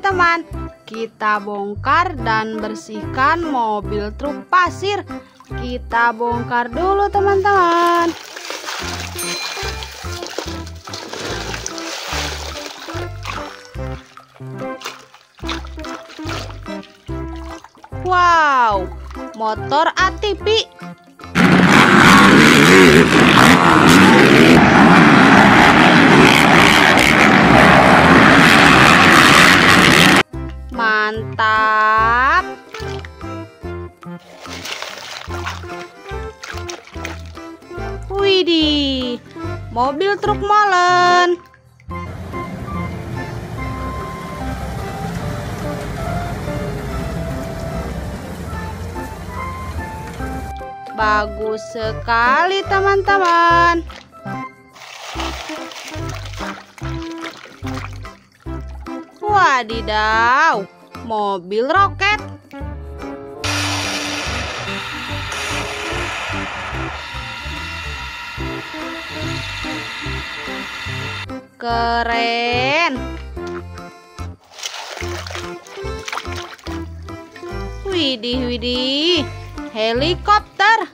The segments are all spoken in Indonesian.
teman-teman. Kita bongkar dan bersihkan mobil truk pasir. Kita bongkar dulu teman-teman. Wow, motor ATV. Widih, mobil truk molen. Bagus sekali teman-teman. Wadidaw, mobil roket. Keren. Widih, widih. Helikopter.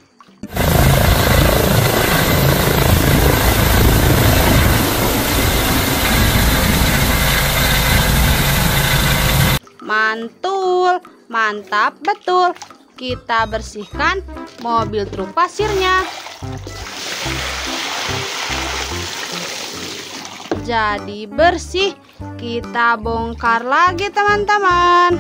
Mantul, mantap betul. Kita bersihkan mobil truk pasirnya. Jadi bersih. Kita bongkar lagi teman-teman.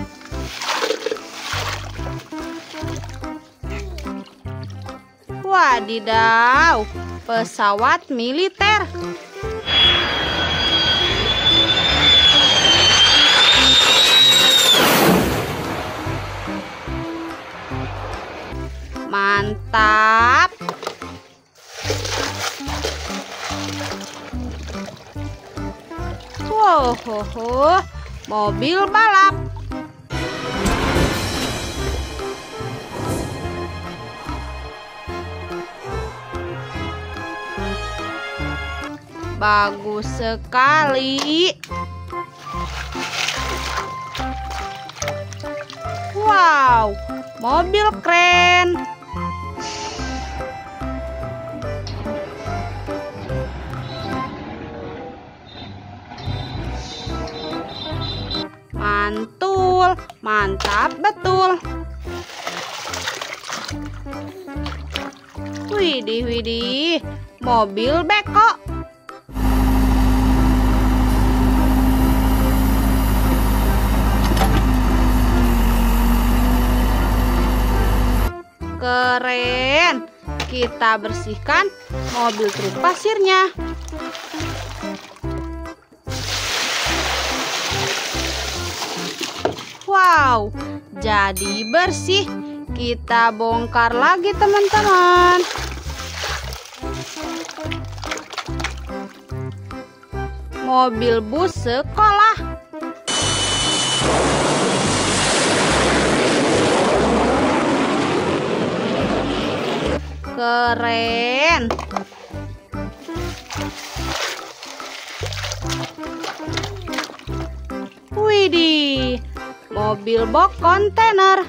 Wadidaw, pesawat militer. Mantap. Wow, ho, ho. mobil balap. Bagus sekali. Wow, mobil keren. Mantul, mantap betul. Widih, widih, mobil beko. Keren. Kita bersihkan mobil truk pasirnya. Wow, jadi bersih. Kita bongkar lagi teman-teman. Mobil bus sekolah. Keren. Widih, mobil box kontainer.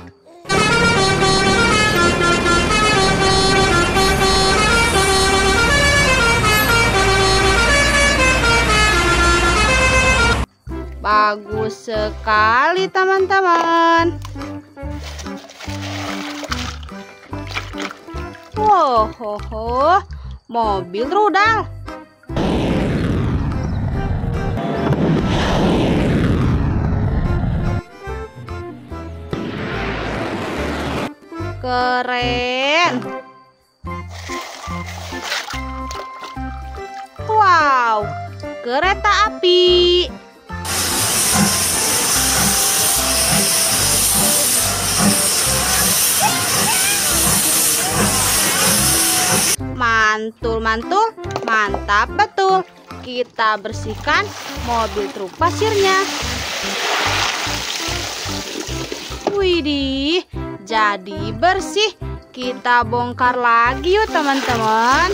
Bagus sekali teman-teman. Wow, mobil rudal. Keren. Wow, kereta api. Mantul-mantul, mantap betul. Kita bersihkan mobil truk pasirnya. Widih, jadi bersih. Kita bongkar lagi yuk teman-teman.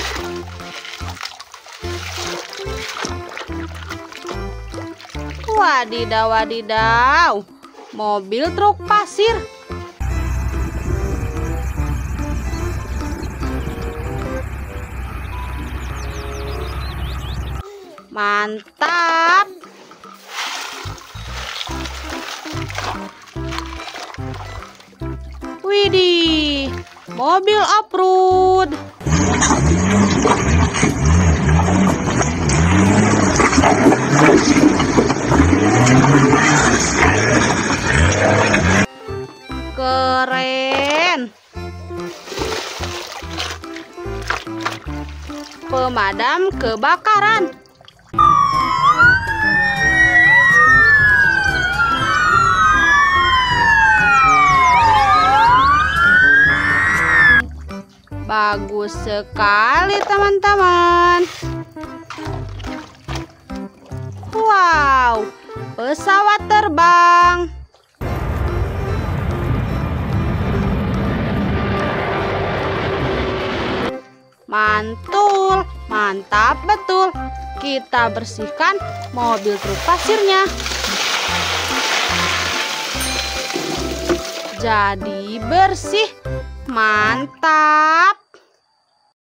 Wadidaw, wadidaw. Mobil truk pasir. Mantap. Widih, mobil off-road. Keren. Pemadam kebakaran. Bagus sekali teman-teman. Wow, pesawat terbang. Mantul, mantap betul. Kita bersihkan mobil truk pasirnya. Jadi bersih. Mantap.